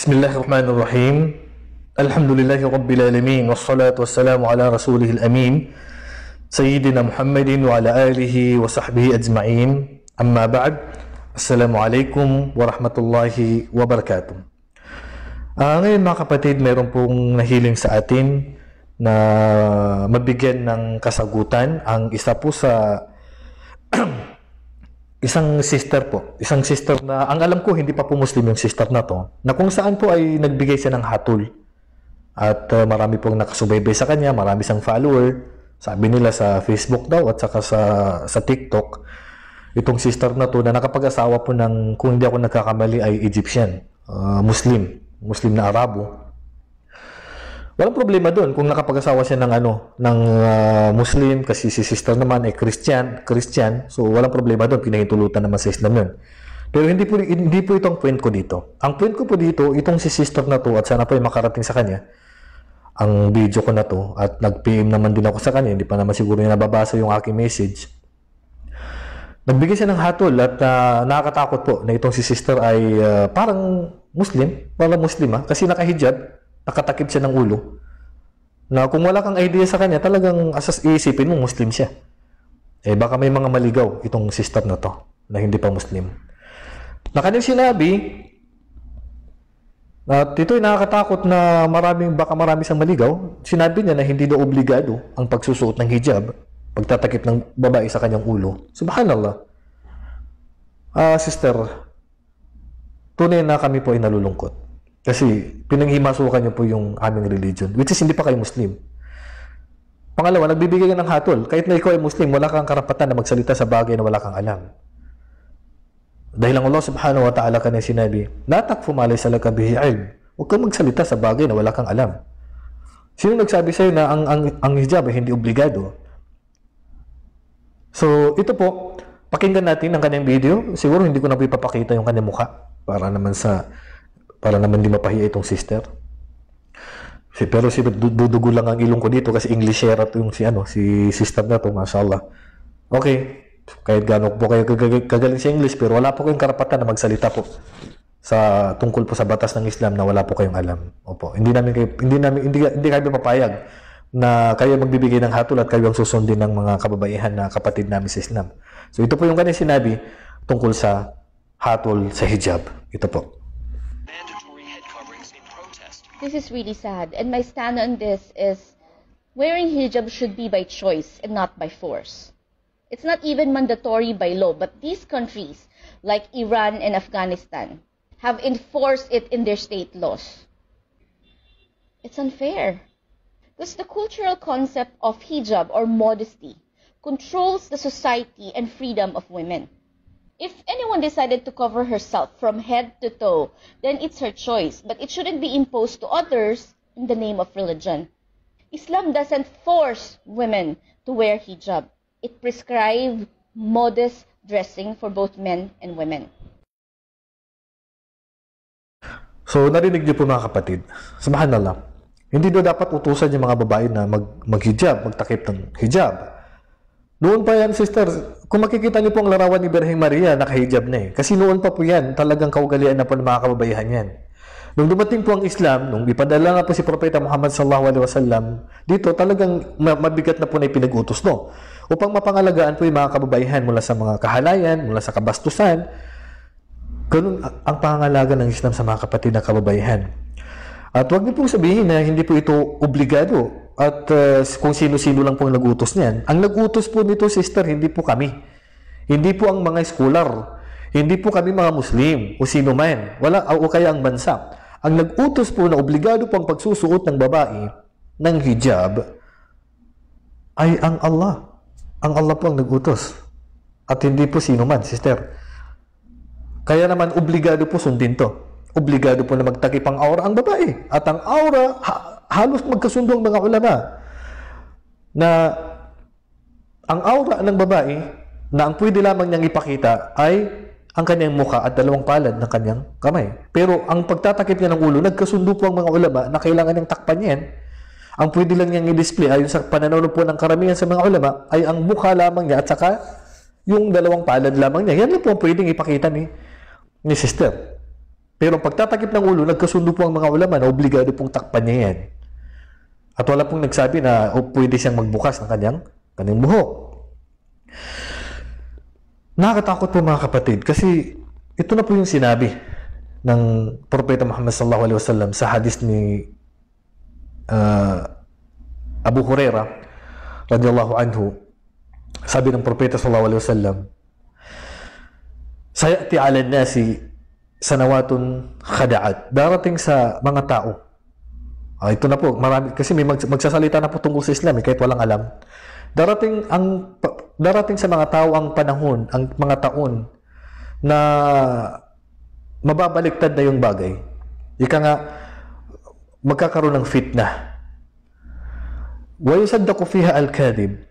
بسم الله الرحمن الرحيم الحمد لله رب العالمين والصلاة والسلام على رسوله الأمين سيدنا محمد وعلى آله وصحبه أجمعين أما بعد السلام عليكم ورحمة الله وبركاته Ah, ngayon mga kapatid, meron pong nahiling sa atin na mabigyan ng kasagutan ang isa po sa isang sister po. Isang sister na, ang alam ko, hindi pa po Muslim yung sister na to, na kung saan po ay nagbigay siya ng hatol. At uh, marami pong nakasubaybay sa kanya, marami siyang follower. Sabi nila sa Facebook daw at saka sa, sa TikTok, itong sister na to na nakapag-asawa po ng, kung hindi ako nagkakamali, ay Egyptian, uh, Muslim, Muslim na Arabo. Walang problema doon kung nakapag-asawa siya ng ano, ng uh, Muslim kasi si sister naman ay Christian, Christian. So walang problema doon, pinahintulutan naman sa Islam 'yun. Pero hindi po hindi po itong point ko dito. Ang point ko po dito, itong si sister na to at sana po ay makarating sa kanya ang video ko na to at nag-PM naman din ako sa kanya, hindi pa naman siguro niya nababasa yung aking message. Nagbigay siya ng hatol at uh, nakakatakot po na itong si sister ay uh, parang Muslim, parang Muslim ah, kasi nakahijab, nakatakip siya ng ulo. Na kung wala kang idea sa kanya, talagang asas iisipin mo Muslim siya. Eh baka may mga maligaw itong sister na to na hindi pa Muslim. Na kanyang sinabi, at ito ay nakakatakot na maraming, baka marami siyang maligaw. Sinabi niya na hindi daw obligado ang pagsusuot ng hijab pagtatakip ng babae sa kanyang ulo. Subhanallah. Ah, sister, tunay na kami po ay nalulungkot. Kasi pinanghimasukan niyo po yung aming religion, which is hindi pa kayo Muslim. Pangalawa, nagbibigay ka ng hatol. Kahit na ikaw ay Muslim, wala kang karapatan na magsalita sa bagay na wala kang alam. Dahil ang Allah subhanahu wa ta'ala kanya sinabi, La takfu ma laysa laka bihi ilm. Huwag kang magsalita sa bagay na wala kang alam. Sino nagsabi sa'yo na ang, ang, ang hijab ay hindi obligado? So, ito po, pakinggan natin ang kanyang video. Siguro hindi ko na po ipapakita yung kanyang mukha para naman sa para naman di mapahiya itong sister. Si, pero si dudugo lang ang ilong ko dito kasi English share to yung si ano, si sister na to, mashallah. Okay, kahit gaano po kayo kagaling sa English pero wala po kayong karapatan na magsalita po sa tungkol po sa batas ng Islam na wala po kayong alam. Opo, hindi namin kayo, hindi namin hindi, hindi kayo papayag na kayo magbibigay ng hatol at kayo ang susundin ng mga kababaihan na kapatid namin sa Islam. So ito po yung kanyang sinabi tungkol sa hatol sa hijab. Ito po. This is really sad, and my stand on this is wearing hijab should be by choice and not by force. It's not even mandatory by law, but these countries, like Iran and Afghanistan, have enforced it in their state laws. It's unfair. Because the cultural concept of hijab or modesty controls the society and freedom of women. If anyone decided to cover herself from head to toe, then it's her choice, but it shouldn't be imposed to others in the name of religion. Islam doesn't force women to wear hijab. It prescribes modest dressing for both men and women. So, narinig niyo po mga kapatid. Subhanallah. Hindi daw dapat utusan yung mga babae na mag, mag-hijab, magtakip ng hijab. Noon pa yan, sister, kung makikita niyo po ang larawan ni Birheng Maria, naka-hijab na eh. Kasi noon pa po yan, talagang kaugalian na po ng mga kababaihan yan. Nung dumating po ang Islam, nung ipadala nga po si Propeta Muhammad sallallahu alaihi wasallam, dito talagang mabigat na po na ipinag-utos no. Upang mapangalagaan po yung mga kababaihan mula sa mga kahalayan, mula sa kabastusan. Ganun ang pangangalaga ng Islam sa mga kapatid na kababaihan. At huwag niyo pong sabihin na hindi po ito obligado at uh, kung sino-sino lang po ang nag-utos niyan. Ang nag-utos po nito, sister, hindi po kami. Hindi po ang mga scholar. Hindi po kami mga Muslim o sino man. Wala, o kaya ang bansa. Ang nag-utos po na obligado po ang pagsusuot ng babae ng hijab ay ang Allah. Ang Allah po ang nag-utos. At hindi po sino man, sister. Kaya naman, obligado po sundin to. Obligado po na magtakip ang aura ang babae. At ang aura, ha- halos magkasundo ang mga ulama na ang aura ng babae na ang pwede lamang niyang ipakita ay ang kanyang muka at dalawang palad ng kanyang kamay. Pero ang pagtatakip niya ng ulo, nagkasundo po ang mga ulama na kailangan niyang takpan yan. Ang pwede lang niyang i-display ayon sa pananaw po ng karamihan sa mga ulama ay ang mukha lamang niya at saka yung dalawang palad lamang niya. Yan lang po ang pwedeng ipakita ni, ni sister. Pero pagtatakip ng ulo, nagkasundo po ang mga ulama na obligado pong takpan niya yan. At wala pong nagsabi na o pwede siyang magbukas ng kanyang, kanyang buhok. Nakakatakot po mga kapatid kasi ito na po yung sinabi ng Propeta Muhammad sallallahu alaihi wasallam sa hadis ni uh, Abu Huraira radhiyallahu anhu sabi ng Propeta sallallahu alaihi wasallam sayati ala nasi sanawatun khada'at darating sa mga tao ah, ito na po marami kasi may mag, magsasalita na po tungkol sa Islam eh, kahit walang alam darating ang darating sa mga tao ang panahon ang mga taon na mababaliktad na yung bagay. Ika nga, magkakaroon ng fitna. Wa yusaddaqu fiha al-kadhib.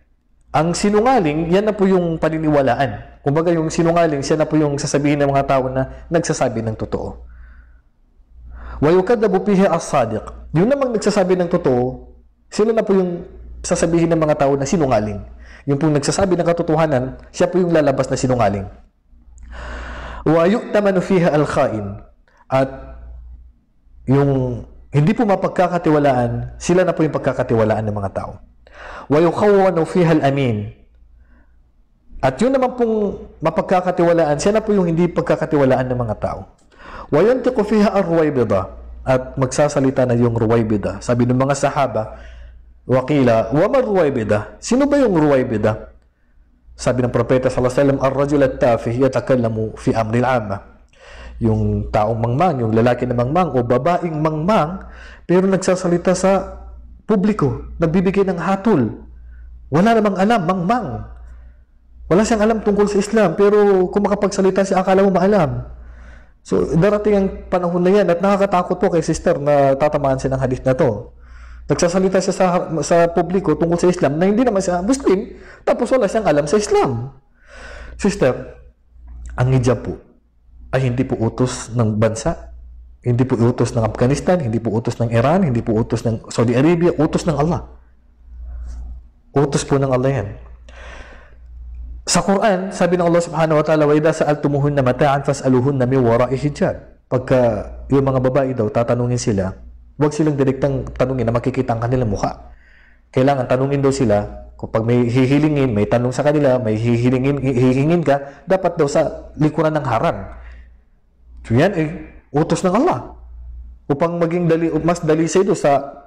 Ang sinungaling, yan na po yung paniniwalaan. Kumbaga yung sinungaling, siya na po yung sasabihin ng mga tao na nagsasabi ng totoo. Yukadabu fiha as-sadiq. Yung namang nagsasabi ng totoo, sila na po yung sasabihin ng mga tao na sinungaling. Yung pong nagsasabi ng katotohanan, siya po yung lalabas na sinungaling. Yu'tamanu fiha al-khain. At yung hindi po mapagkakatiwalaan, sila na po yung pagkakatiwalaan ng mga tao. Yukhawwanu fiha al-amin. At yun naman pong mapagkakatiwalaan, siya na po yung hindi pagkakatiwalaan ng mga tao. Wa yantiqu fiha ar-ruwaybida. At magsasalita na yung ruwaybida. Sabi ng mga sahaba, wakila, wa mar ruwaybida. Sino ba yung ruwaybida? Sabi ng propeta sallallahu alaihi wasallam, "Ar-rajul at-tafih yatakallamu fi amri al-amma." Yung taong mangmang, yung lalaki na mangmang o babaeng mangmang, pero nagsasalita sa publiko, nagbibigay ng hatol. Wala namang alam, mangmang. Wala siyang alam tungkol sa Islam, pero kung makapagsalita siya, akala mo maalam. So, darating ang panahon na yan at nakakatakot po kay sister na tatamaan siya ng hadith na to. Nagsasalita siya sa, sa publiko tungkol sa Islam na hindi naman siya Muslim, tapos wala siyang alam sa Islam. Sister, ang hijab po ay hindi po utos ng bansa, hindi po utos ng Afghanistan, hindi po utos ng Iran, hindi po utos ng Saudi Arabia, utos ng Allah. Utos po ng Allah yan. Sa Quran, sabi ng Allah subhanahu wa ta'ala, وَإِذَا سَأَلْتُمُهُنَّ مَتَاعًا فَاسْأَلُهُنَّ مِنْ وَرَائِ حِجَابٍ Pagka yung mga babae daw, tatanungin sila, Huwag silang direktang tanungin na makikita ang kanilang mukha. Kailangan tanungin daw sila, kapag may hihilingin, may tanong sa kanila, may hihilingin, hihingin ka, dapat daw sa likuran ng harang. So yan eh, utos ng Allah. Upang maging dali, mas dali sa ito sa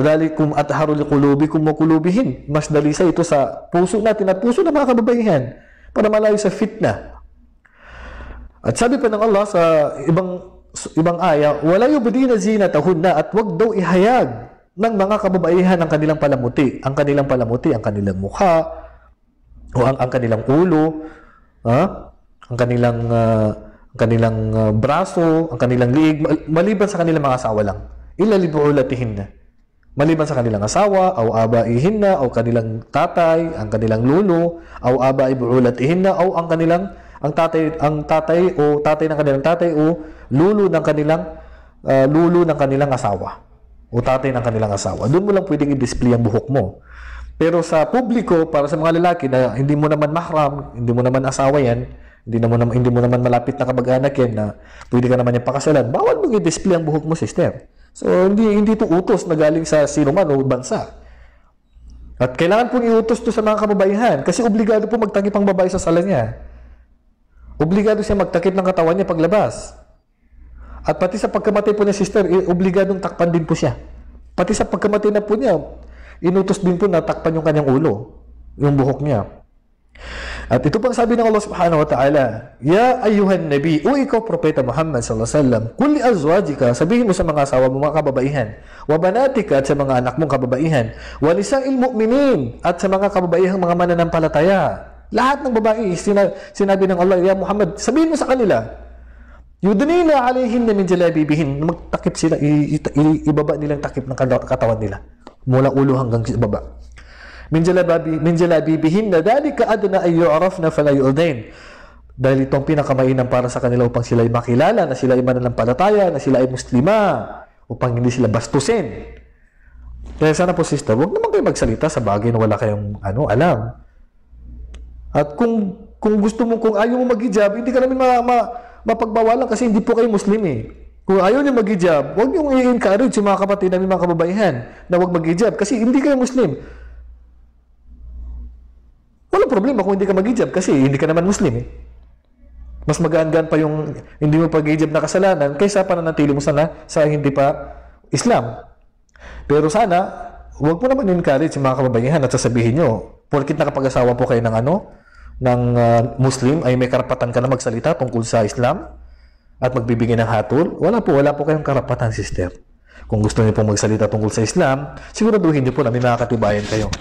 dali kum at harul kulubi kum kulubihin. Mas dali sa ito sa puso natin at puso ng mga kababaihan para malayo sa fitna. At sabi pa ng Allah sa ibang ibang aya, wala yubdina zinatahunna at wag daw ihayag ng mga kababaihan ang kanilang palamuti. Ang kanilang palamuti, ang kanilang mukha, o ang, ang kanilang ulo, ha? ang kanilang uh, ang kanilang uh, braso, ang kanilang liig, maliban sa kanilang mga asawa lang. Ila libuulatihin na. Maliban sa kanilang asawa, o abaihin na, o kanilang tatay, ang kanilang lulo, o abai buulatihin na, o ang kanilang ang tatay ang tatay o tatay ng kanilang tatay o lulo ng kanilang uh, lulo ng kanilang asawa o tatay ng kanilang asawa. Doon mo lang pwedeng i-display ang buhok mo. Pero sa publiko, para sa mga lalaki na hindi mo naman mahram, hindi mo naman asawa yan, hindi mo naman, hindi mo naman malapit na kamag-anak yan na pwede ka naman yung pakasalan, bawal mong i-display ang buhok mo, sister. So, hindi, hindi ito utos na galing sa sino man o bansa. At kailangan pong iutos to sa mga kababaihan kasi obligado po magtangip ang babae sa sala niya. Obligado siya magtakip ng katawan niya paglabas. At pati sa pagkamatay po niya, sister, obligadong takpan din po siya. Pati sa pagkamatay na po niya, inutos din po na takpan yung kanyang ulo, yung buhok niya. At ito pang sabi ng Allah subhanahu wa ta'ala, Ya ayuhan nabi, o ikaw propeta Muhammad sallallahu alaihi wasallam, kulli azwajika, sabihin mo sa mga asawa mo mga kababaihan, wa banatika at sa mga anak mong kababaihan, wa nisa'il mu'minin at sa mga kababaihang mga mananampalataya, lahat ng babae, sina, sinabi ng Allah, Ya Muhammad, sabihin mo sa kanila, Yudnina alayhin na min jalabibihin. Magtakip sila, ibaba nilang takip ng katawan nila. Mula ulo hanggang baba. Min jalabibihin na dalika adna ay yu'rafna fala yu'dain. Dahil itong pinakamainam para sa kanila upang sila ay makilala na sila ay mananampalataya, na sila ay muslima, upang hindi sila bastusin. Kaya sana po sister, huwag naman kayo magsalita sa bagay na wala kayong ano, alam. At kung kung gusto mo, kung ayaw mo mag-hijab, hindi ka namin ma, ma, mapagbawalan kasi hindi po kayo Muslim eh. Kung ayaw niyo mag-hijab, huwag niyo i-encourage yung mga kapatid namin mga kababaihan na huwag mag-hijab kasi hindi kayo Muslim. Walang problema kung hindi ka mag-hijab kasi hindi ka naman Muslim eh. Mas magaan-gaan pa yung hindi mo pag-hijab na kasalanan kaysa pananatili mo sana sa hindi pa Islam. Pero sana, huwag po naman encourage yung mga kababaihan at sasabihin nyo, porkit nakapag-asawa po kayo ng ano, ng ah, Muslim, ay may karapatan ka na magsalita tungkol sa Islam at magbibigay ng hatol. Wala po, wala po kayong karapatan, sister. Kung gusto niyo pong magsalita tungkol sa Islam, siguraduhin niyo po na may mga katibayan kayo.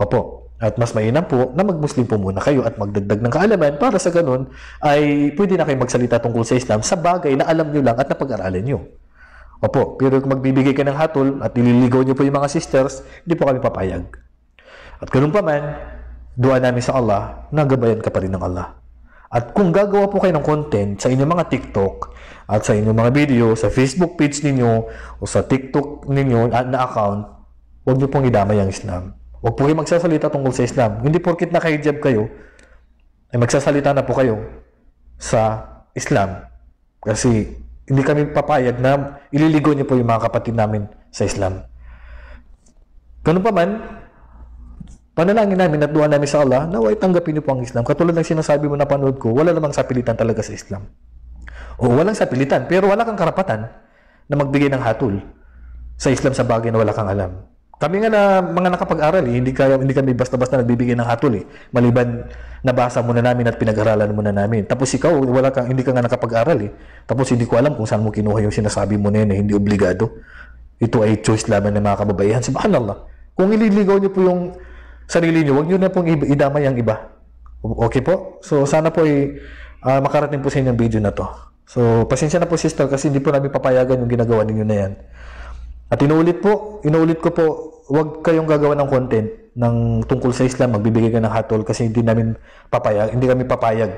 Opo. At mas mainam po na mag-Muslim po muna kayo at magdagdag ng kaalaman para sa ganun ay pwede na kayo magsalita tungkol sa Islam sa bagay na alam niyo lang at napag-aralan niyo. Opo, pero kung magbibigay ka ng hatol at ililigaw niyo po yung mga sisters, hindi po kami papayag. At ganun pa man, dua namin sa Allah, nagabayan ka pa rin ng Allah. At kung gagawa po kayo ng content sa inyong mga TikTok at sa inyong mga video, sa Facebook page ninyo o sa TikTok ninyo na account, huwag niyo pong idamay ang Islam. Huwag po kayo magsasalita tungkol sa Islam. Hindi porkit naka-hijab kayo, ay magsasalita na po kayo sa Islam. Kasi hindi kami papayag na ililigo niyo po yung mga kapatid namin sa Islam. Ganun pa man, panalangin namin at duwa namin sa Allah na huwag tanggapin niyo po ang Islam. Katulad ng sinasabi mo na panood ko, wala namang sapilitan talaga sa Islam. O walang sapilitan, pero wala kang karapatan na magbigay ng hatol sa Islam sa bagay na wala kang alam. Kami nga na mga nakapag-aral, eh, hindi, kaya, hindi kami basta-basta nagbibigay ng hatol eh. Maliban nabasa muna namin at pinag-aralan muna namin. Tapos ikaw, wala kang, hindi ka nga nakapag-aral eh. Tapos hindi ko alam kung saan mo kinuha yung sinasabi mo na yun eh, hindi obligado. Ito ay choice lamang ng mga kababaihan. Subhanallah. Kung ililigaw niyo po yung sarili niyo, huwag niyo na pong idamay ang iba. Okay po? So, sana po ay ah, makarating po sa inyong video na to. So, pasensya na po sister kasi hindi po namin papayagan yung ginagawa ninyo na yan. At inuulit po, inuulit ko po, huwag kayong gagawa ng content ng tungkol sa Islam, magbibigay ka ng hatol kasi hindi namin papayag, hindi kami papayag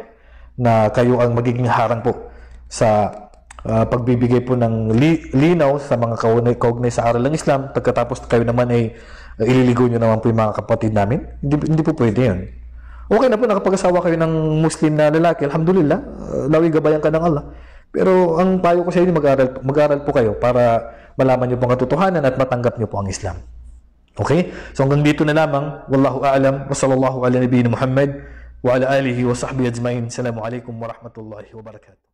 na kayo ang magiging harang po sa ah, pagbibigay po ng li- linaw sa mga kaugnay, kaugnay sa aral ng Islam pagkatapos kayo naman ay uh, ililigo nyo naman po yung mga kapatid namin. Hindi, hindi po pwede yun. Okay na po, nakapag-asawa kayo ng Muslim na lalaki. Alhamdulillah, uh, lawi gabayan ka ng Allah. Pero ang payo ko sa inyo, mag-aral, mag-aral po kayo para malaman nyo po ang katotohanan at matanggap nyo po ang Islam. Okay? So hanggang dito na lamang. Wallahu a'lam. Wa sallallahu ala nabiyina Muhammad wa ala alihi wa sahbihi ajma'in. Assalamu alaikum wa rahmatullahi wa barakatuh.